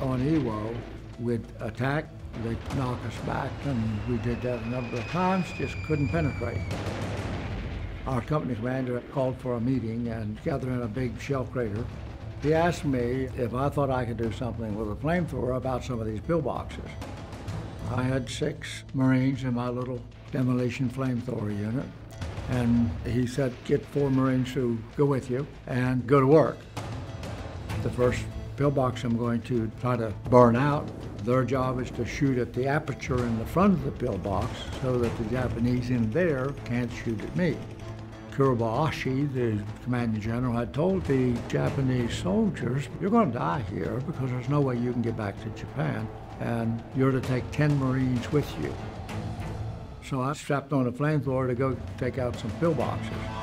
on Iwo, we'd attack, they'd knock us back, and we did that a number of times, just couldn't penetrate. Our company commander called for a meeting and gathered in a big shell crater. He asked me if I thought I could do something with a flamethrower about some of these pillboxes. I had six Marines in my little demolition flamethrower unit, and he said, get four Marines to go with you and go to work. The first pillbox I'm going to try to burn out, their job is to shoot at the aperture in the front of the pillbox so that the Japanese in there can't shoot at me. Kuribayashi, the commanding general, had told the Japanese soldiers, you're going to die here because there's no way you can get back to Japan, and you're to take 10 Marines with you. So I strapped on a flamethrower to go take out some pillboxes.